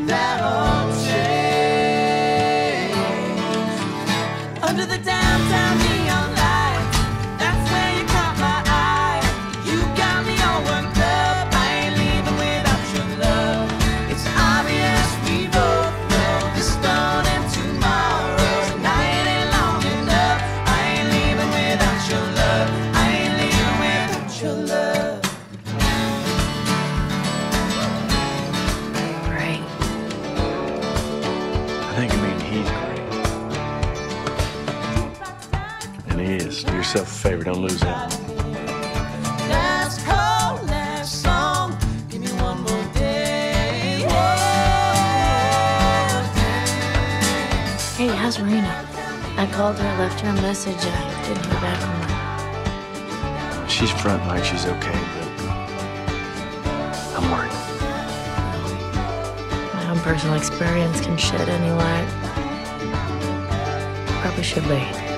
that all changed. Under the downtown I think you mean he's great. And he is. Do yourself a favor, don't lose him. Last call, last song. Give me one. Hey, how's Marina? I called her, left her a message. And I didn't hear back from her. She's front like she's okay, but I'm worried. Own personal experience can shed any light. Probably should be.